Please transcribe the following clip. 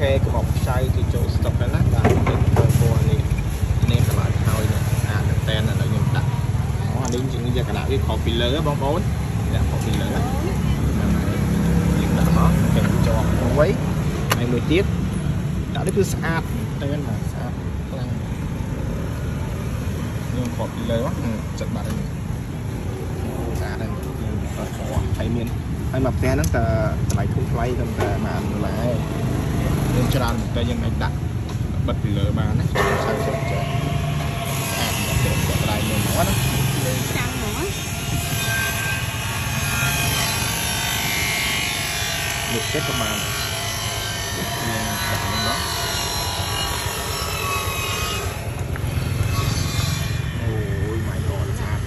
ខេក្បោបខ្ចៅគេចូលស្តុកហើយណាបាទទៅពណ៌ពណ៌នេះនេះកន្លែងហើយនេះស្អាតមែនតើដល់ខ្ញុំដាក់អូអានេះជាងយកកណ្ដាលវាខុសពីលើបងប្អូនដាក់ខុសពីលើណាយើងដាក់មកគេជាប់ទៅវិញហើយមួយទៀតដាក់នេះគឺស្អាតទៅណាស្អាតខ្លាំងខ្ញុំខុសពីលើហ្នឹងចិត្តបាត់ហើយស្អាតហើយយើងអត់ខុសហើយមានហើយមកផ្ទះហ្នឹងតើតម្លៃធូរថ្លៃត្ច្រើនតែយើងអាចដាក់បិទពីលើបានណាចូលឆៅសុខចេះអាប់ដាក់ទៅកន្លែងនេះមកណា ចាំហ្មង លុបចិត្តប្រហែលយើងដាក់នេះមកអូយ my god ស្អាត